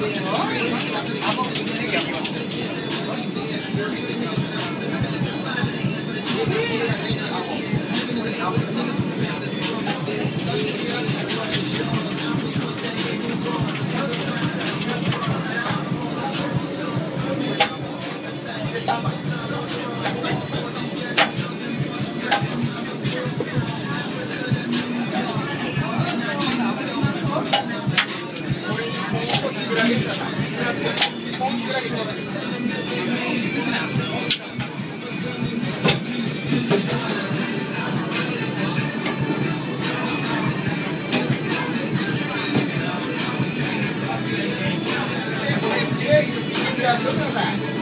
Thank you. Look at that.